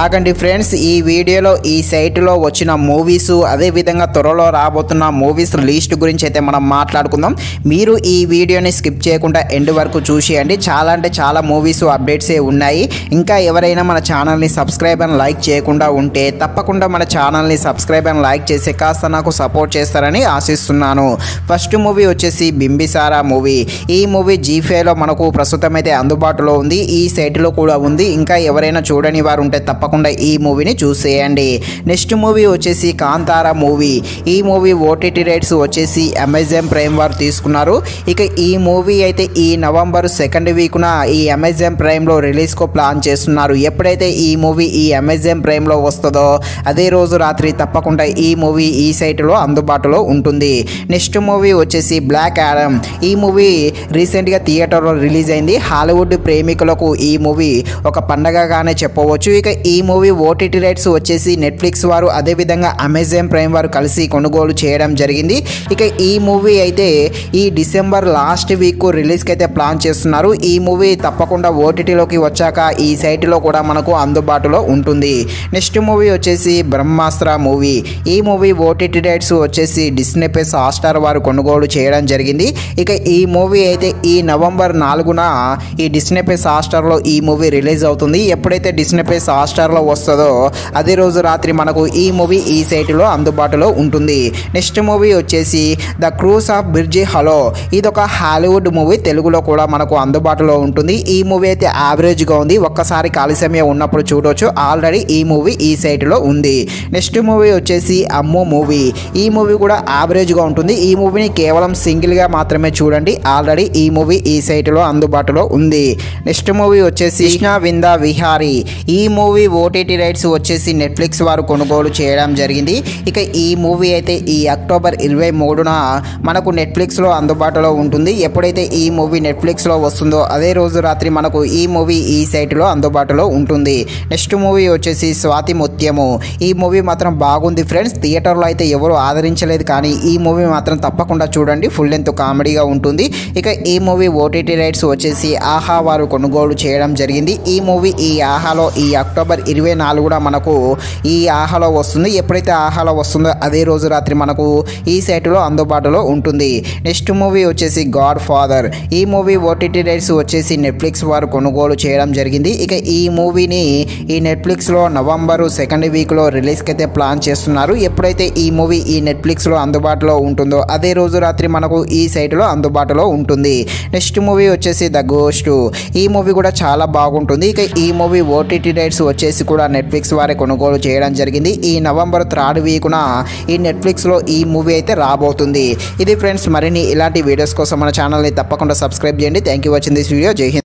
ఆగండి ఫ్రెండ్స్ ఈ వీడియోలో ఈ సైట్లో వచ్చిన మూవీస్ అదేవిధంగా త్వరలో రాబోతున్న మూవీస్ లిస్ట్ గురించి అయితే మనం మాట్లాడుకుందాం. మీరు ఈ వీడియోని స్కిప్ చేయకుండా ఎండ్ వరకు చూసేయండి. చాలా అంటే చాలా మూవీస్ అప్డేట్సే ఉన్నాయి. ఇంకా ఎవరైనా మన ఛానల్ని సబ్స్క్రైబ్ అండ్ లైక్ చేయకుండా ఉంటే తప్పకుండా మన ఛానల్ని సబ్స్క్రైబ్ అండ్ లైక్ చేసి కాస్త నాకు సపోర్ట్ చేస్తారని ఆశిస్తున్నాను. ఫస్ట్ మూవీ వచ్చేసి బింబిసారా మూవీ ఈ మూవీ జీఫేలో మనకు ప్రస్తుతం అయితే అందుబాటులో ఉంది. ఈ సైట్లో కూడా ఉంది. ఇంకా ఎవరైనా చూడని వారు ఉంటే తప్ప తప్పకుండా ఈ మూవీని చూసేయండి. నెక్స్ట్ మూవీ వచ్చేసి కాంతారా మూవీ. ఈ మూవీ ఓటీటీ రైట్స్ వచ్చేసి అమెజాన్ ప్రైమ్ వారు తీసుకున్నారు. ఇక ఈ మూవీ అయితే ఈ నవంబర్ సెకండ్ వీక్న ఈ అమెజాన్ ప్రైమ్లో రిలీజ్కు ప్లాన్ చేస్తున్నారు. ఎప్పుడైతే ఈ మూవీ ఈ అమెజాన్ ప్రైమ్లో వస్తుందో అదే రోజు రాత్రి తప్పకుండా ఈ మూవీ ఈ సైట్లో అందుబాటులో ఉంటుంది. నెక్స్ట్ మూవీ వచ్చేసి బ్లాక్ యాడమ్ ఈ మూవీ రీసెంట్గా థియేటర్లో రిలీజ్ అయింది. హాలీవుడ్ ప్రేమికులకు ఈ మూవీ ఒక పండగగానే చెప్పవచ్చు. ఇక ఈ ఈ మూవీ ఓటీటీ రైట్స్ వచ్చేసి నెట్ఫ్లిక్స్ వారు అదేవిధంగా అమెజాన్ ప్రైమ్ వారు కలిసి కొనుగోలు చేయడం జరిగింది. ఇక ఈ మూవీ అయితే ఈ డిసెంబర్ లాస్ట్ వీక్ రిలీజ్కి అయితే ప్లాన్ చేస్తున్నారు. ఈ మూవీ తప్పకుండా ఓటీటీలోకి వచ్చాక ఈ సైట్లో కూడా మనకు అందుబాటులో ఉంటుంది. నెక్స్ట్ మూవీ వచ్చేసి బ్రహ్మాస్త్ర మూవీ. ఈ మూవీ ఓటీటీ రైట్స్ వచ్చేసి డిస్నీ ప్లస్ హాట్స్టార్ వారు కొనుగోలు చేయడం జరిగింది. ఇక ఈ మూవీ అయితే ఈ నవంబర్ నాలుగున ఈ డిస్నీ ప్లస్ హాట్స్టార్లో ఈ మూవీ రిలీజ్ అవుతుంది. ఎప్పుడైతే డిస్నీ ప్లస్ హాట్స్టార్లో వస్తుందో అదే రోజు రాత్రి మనకు ఈ మూవీ ఈ సైట్లో అందుబాటులో ఉంటుంది. నెక్స్ట్ మూవీ వచ్చేసి the curse of Bridge Hollow. ఇది ఒక హాలీవుడ్ మూవీ. తెలుగులో కూడా మనకు అందుబాటులో ఉంటుంది. ఈ మూవీ అయితే యావరేజ్గా ఉంది. ఒక్కసారి ఖాళీ సమయం ఉన్నప్పుడు చూడవచ్చు ఆల్రెడీ ఈ మూవీ ఈ సైట్లో ఉంది. నెక్స్ట్ మూవీ వచ్చేసి అమ్మో మూవీ. ఈ మూవీ కూడా యావరేజ్గా ఉంటుంది. ఈ మూవీని కేవలం సింగిల్గా మాత్రమే చూడండి. ఆల్రెడీ ఈ మూవీ ఈ సైట్లో అందుబాటులో ఉంది. నెక్స్ట్ మూవీ వచ్చేసి విందా వింద విహారీ. ఈ మూవీ ఓటీటీ రైట్స్ వచ్చేసి నెట్ఫ్లిక్స్ వారు కొనుగోలు చేయడం జరిగింది. ఇక ఈ మూవీ అయితే ఈ అక్టోబర్ ఇరవై మూడున మనకు నెట్ఫ్లిక్స్లో అందుబాటులో ఉంటుంది. ఎప్పుడైతే ఈ మూవీ నెట్ఫ్లిక్స్లో వస్తుందో అదే రోజు రాత్రి మనకు ఈ మూవీ ఈ సైట్లో అందుబాటులో ఉంటుంది. నెక్స్ట్ మూవీ వచ్చేసి స్వాతి ముత్యము. ఈ మూవీ మాత్రం బాగుంది ఫ్రెండ్స్. థియేటర్లో అయితే ఎవరు ఆదరించలేదు కానీ ఈ మూవీ మాత్రం తప్పకుండా చూడండి. ఫుల్ లెంత్ కామెడీగా ఉంటుంది. ఇక ఈ మూవీ ఓటీటీ రైట్స్ వచ్చేసి ఆహా వారు కొనుగోలు చేయడం జరిగింది. ఈ మూవీ ఈ ఆహాలో ఈ అక్టోబర్ ఇరవై నాలుగున మనకు ఈ ఆహాలో వస్తుంది. ఎప్పుడైతే ఆహాలో వస్తుందో అదే రోజు రాత్రి మనకు ఈ సైట్లో అందుబాటులో ఉంటుంది. నెక్స్ట్ మూవీ వచ్చేసి గాడ్ ఫాదర్. ఈ మూవీ ఓటీటీ రైట్స్ వచ్చేసి నెట్ఫ్లిక్స్ వారు కొనుగోలు చేయడం జరిగింది. ఇక ఈ మూవీని ఈ నెట్ఫ్లిక్స్లో నవంబర్ సెకండ్ వీక్లో రిలీజ్కి అయితే ప్లాన్ చేస్తున్నారు. ఎప్పుడైతే ఈ మూవీ ఈ నెట్ఫ్లిక్స్లో అందుబాటులో ఉంటుందో అదే రోజు రాత్రి మనకు ఈ సైట్లో అందుబాటులో ఉంటుంది. నెక్స్ట్ మూవీ వచ్చేసి ద గోస్ట్. ఈ మూవీ కూడా చాలా బాగుంటుంది. ఇక ఈ మూవీ ఓటీటీ రైట్స్ వచ్చేసి కూడా నెట్ఫ్లిక్స్ వారే కొనుగోలు చేయడం జరిగింది. ఈ నవంబర్ థర్డ్ వీక్న ఈ నెట్ఫ్లిక్స్లో ఈ మూవీ అయితే రాబోతుంది. ఇది ఫ్రెండ్స్ మరిన్ని ఇలాంటి వీడియోస్ కోసం మన ఛానల్ని తప్పకుండా సబ్స్క్రైబ్ చేయండి. Thank you watching this video జై హింద్